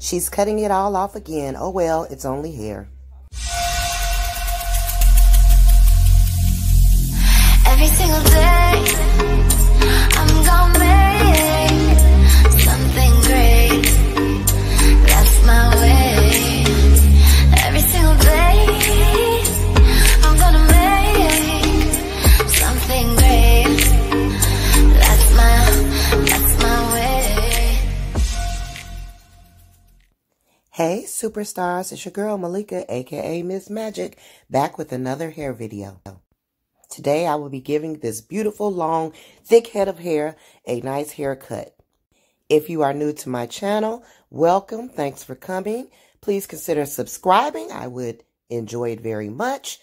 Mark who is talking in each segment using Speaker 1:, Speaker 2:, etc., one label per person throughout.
Speaker 1: She's cutting it all off again. Oh well, it's only hair. Hey superstars, it's your girl Malika aka Mz Magic back with another hair video. Today I will be giving this beautiful long thick head of hair a nice haircut. If you are new to my channel, welcome. Thanks for coming. Please consider subscribing. I would enjoy it very much.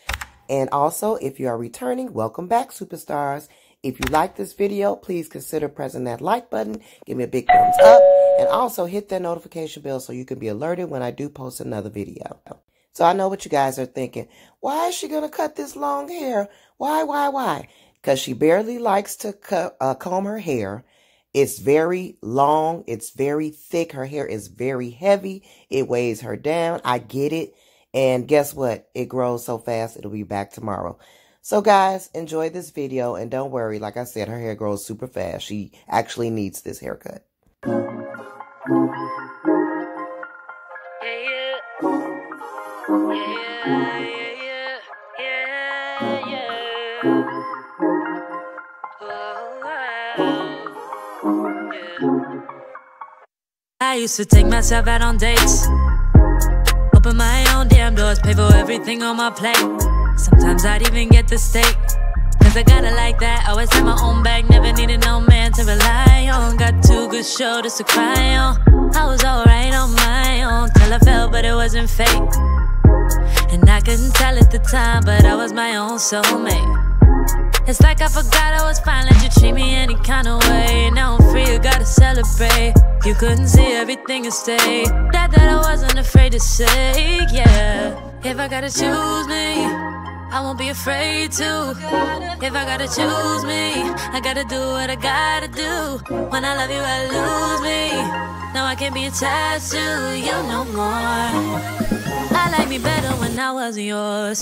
Speaker 1: And also, if you are returning, welcome back, superstars. If you like this video, please consider pressing that like button. Give me a big thumbs up. And also hit that notification bell so you can be alerted when I do post another video. So I know what you guys are thinking. Why is she going to cut this long hair? Why, why, why? Because she barely likes to cut, uh, comb her hair. It's very long. It's very thick. Her hair is very heavy. It weighs her down. I get it. And guess what? It grows so fast. It'll be back tomorrow. So guys, enjoy this video and don't worry. Like I said, her hair grows super fast. She actually needs this haircut.
Speaker 2: I used to take myself out on dates. Open my own damn doors, pay for everything on my plate. Sometimes I'd even get the steak. I got it like that. Always had my own bag, never needed no man to rely on. Got two good shoulders to cry on. I was alright on my own till I fell, but it wasn't fake. And I couldn't tell at the time, but I was my own soulmate. It's like I forgot I was fine, let you treat me any kind of way. Now I'm free, you gotta celebrate. You couldn't see everything and stay. That that I wasn't afraid to say, yeah. If I gotta choose me, I won't be afraid to. If I gotta choose me, I gotta do what I gotta do. When I love you, I lose me. Now I can't be attached to you no more. I like me better when I wasn't yours.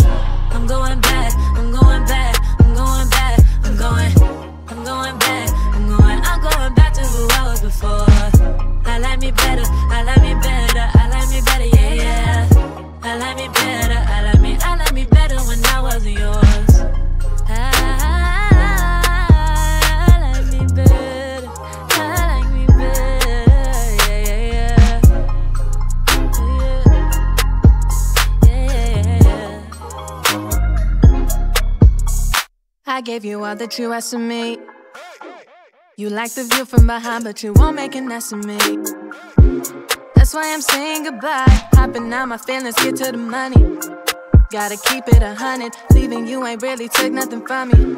Speaker 2: I'm going back, I'm going back, I'm going back, I'm going, I'm going back, I
Speaker 3: gave you all that you asked of me. You like the view from behind, but you won't make an ass of me. That's why I'm saying goodbye. Hopping out my feelings, get to the money. Gotta keep it a hundred. Leaving you ain't really took nothing from me.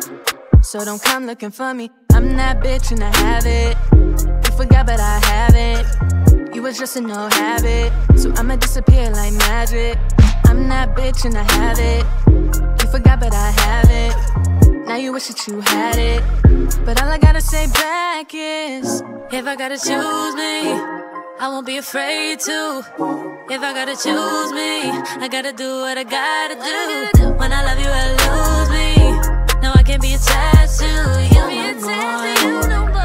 Speaker 3: So don't come looking for me. I'm that bitch and I have it. You forgot, but I have it. You was just a no habit. So I'ma disappear like magic. I'm that bitch and I have it. You forgot, but I have it. Now you wish that you had it. But all I gotta say back is
Speaker 2: If I gotta choose me, I won't be afraid to. If I gotta choose me, I gotta do what I gotta do. When I love you, I lose me. No, I can't be attached to you no more.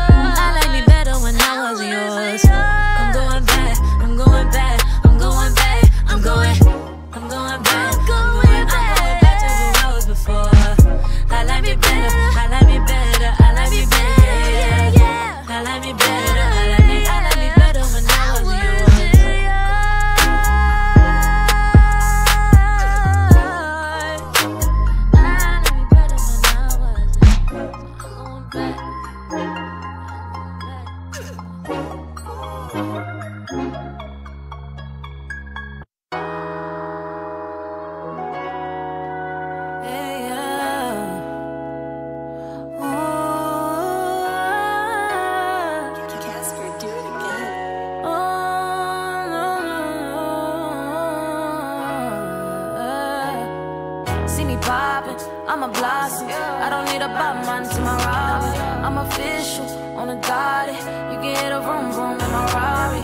Speaker 3: see me popping. I'm a blossom. I don't need a bottom Batman to my Robin. I'm official on a dotted. You can hit a room, room in my Rari.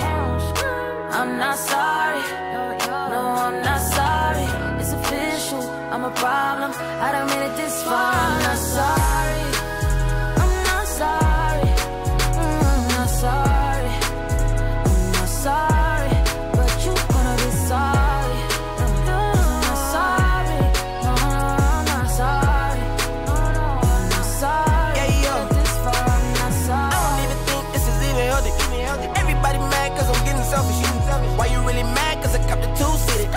Speaker 3: I'm not sorry. No, I'm not sorry. It's official. I'm a problem. I done made it this far. I'm not sorry.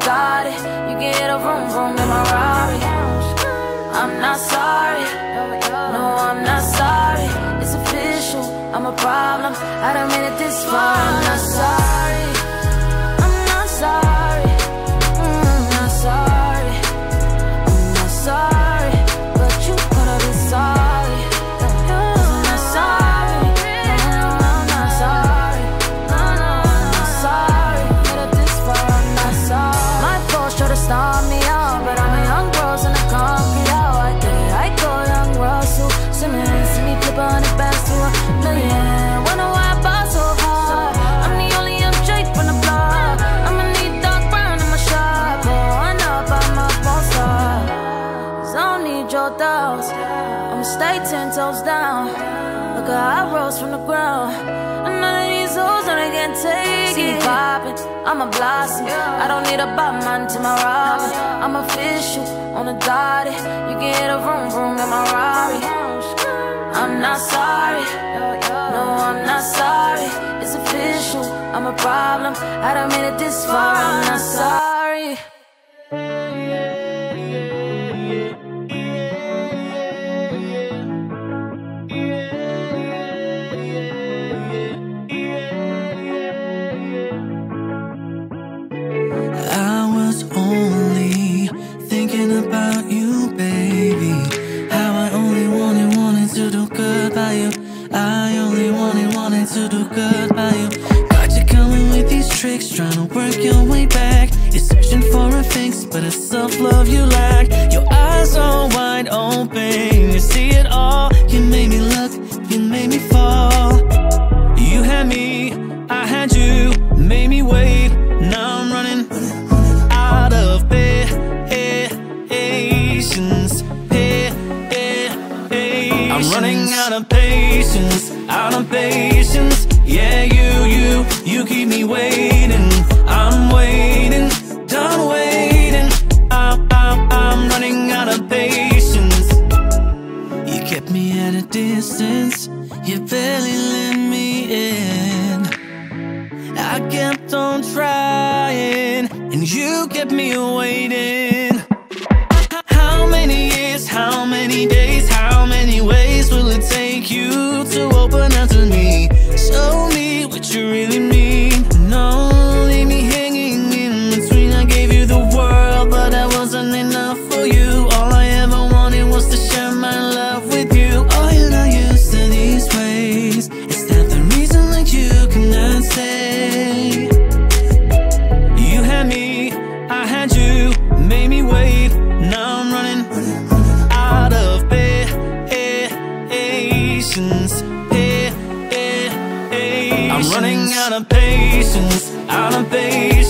Speaker 3: Got it.
Speaker 4: You
Speaker 5: get
Speaker 4: a
Speaker 3: room, room in my Rari. I'm not sorry. No, I'm not sorry. It's official, I'm a problem. I done made it this far. I'm not sorry. I'm not sorry. Mm, I'm not sorry. I'm not sorry. me stay ten toes down. Look how I rose from the ground. And none of these hoes, none of can take See me popping, I'm a blossom. I don't need a Batman to my robin. I'm official on a dotted. You can hit a room, room in my Rari. I'm not sorry. No, I'm not sorry. It's official. I'm a problem. I don't mean it this far. I'm not sorry.
Speaker 6: Kept on trying, and you kept me waiting. How many years, how many days, how many ways will it take you to open up to me? Show me what you really mean. I don't think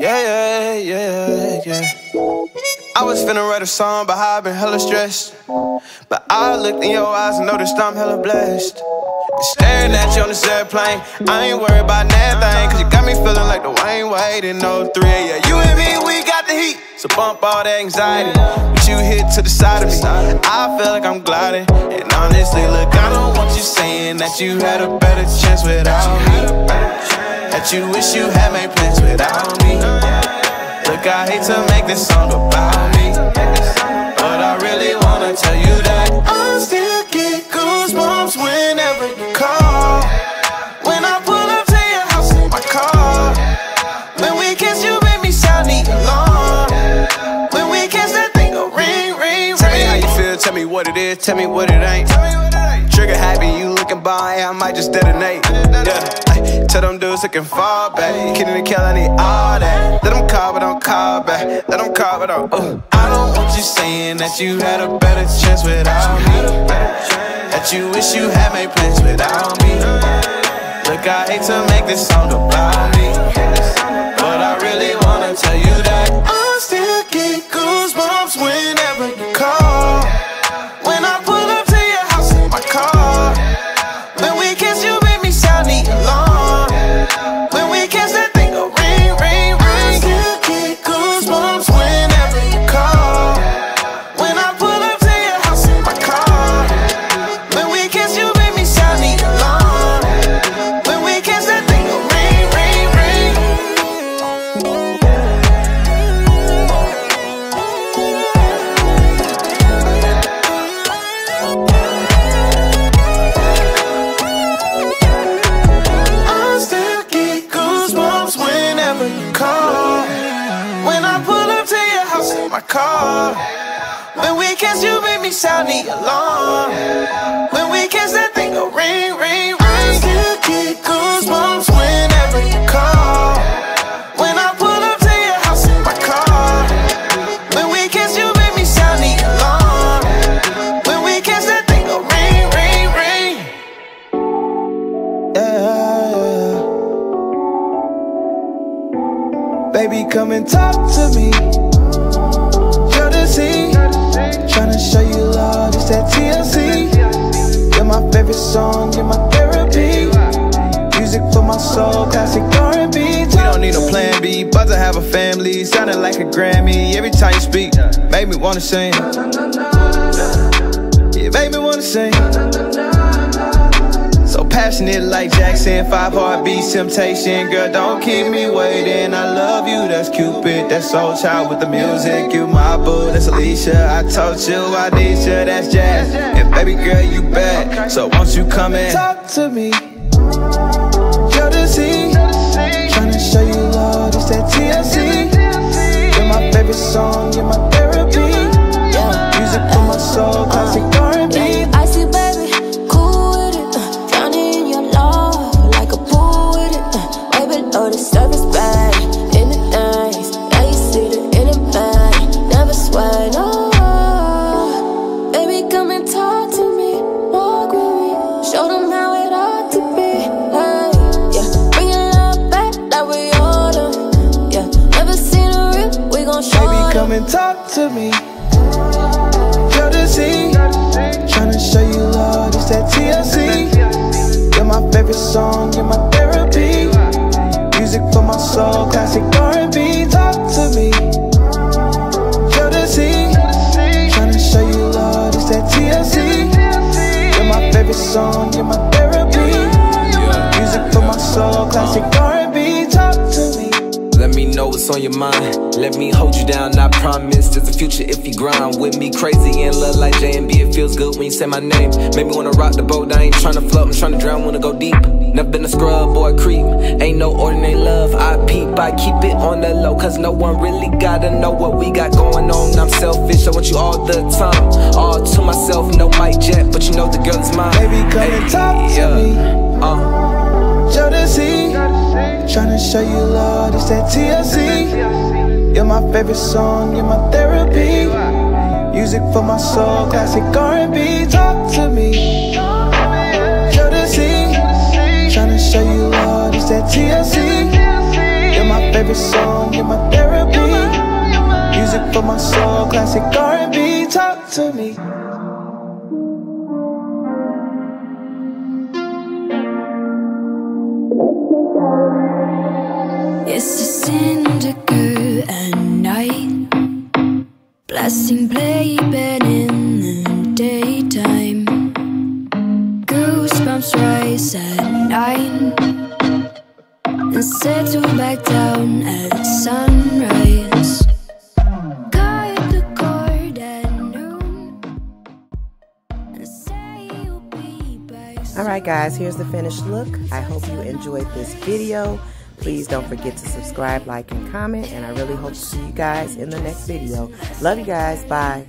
Speaker 6: yeah,
Speaker 4: yeah, yeah. Yeah. I was finna write a song, but how I been hella stressed. But I looked in your eyes and noticed I'm hella blessed. Staring at you on this airplane, I ain't worried about nothing. Cause you got me feeling like the Dwyane Wade in 03. Yeah, you and me, we got the heat. So bump all the anxiety. But you hit to the side of me. I feel like I'm gliding. And honestly, look, I don't want you saying that you had a better chance without me. That you wish you had made plans without me. Look, I hate to make this song about me. But I really wanna tell you that I still get goosebumps whenever you call. When I pull up to your house in my car. When we kiss, you make me sound the alarm. When we kiss, that thing go ring, ring, ring. Tell me how you feel, tell me what it is, tell me what it ain't. Trigger happy, you looking by, I might just detonate. Yeah. Tell them dudes looking far back. Kidding and kill, I need all that. Let them call, but don't call back. Let them call, but don't. Uh. I don't want you saying that you had a better chance without me. That you wish you had made plans without me. Look, I hate to make this song about me. But I really wanna tell you that family, sounding like a Grammy. Every time you speak, make me wanna sing. Yeah, make me wanna sing. So passionate like Jackson, five heartbeats, temptation. Girl, don't keep me waiting. I love you, that's Cupid. That's Soul Child with the music. You my boo, that's Alicia. I told you I need you, that's Jazz. And baby girl, you bad. So won't you come and talk to me?
Speaker 7: Come and talk to me.
Speaker 4: Jodeci, tryna show you love. It's that TLC. You're my favorite song. You're my therapy. Music for my soul, classic R&B. Talk to me. Jodeci, tryna show you love. It's that TLC. You're my favorite song. You're my therapy. Music for my soul, classic
Speaker 8: what's on your mind. Let me hold you down. I promise there's a future if you grind with me. Crazy and love like J and B. It feels good when you say my name. Make me wanna rock the boat. I ain't tryna float. I'm tryna drown. Wanna go deep. Never been a scrub or a creep. Ain't no ordinary love. I peep. I keep it on the low. Cause no one really gotta know what we got going on. I'm selfish. I want you all the time. All to myself. No mic jet. But you know the girl is mine.
Speaker 4: Baby, come and talk to me.
Speaker 8: Uh.
Speaker 4: Jodeci, tryna show you love. It's that TLC. You're my favorite song. You're my therapy. Music for my soul, classic R&B. Talk to me. Jodeci, tryna show you love. It's that TLC. You're my favorite song. You're my therapy. Music for my soul. Classic R&B, talk to me.
Speaker 7: It's December at night. Blasting playback in the daytime. Goosebumps rise at night And settle back down at sunrise back
Speaker 1: All right, guys, here's the finished look. I hope you enjoyed this video. Please don't forget to subscribe, like, and comment. And I really hope to see you guys in the next video. Love you guys. Bye.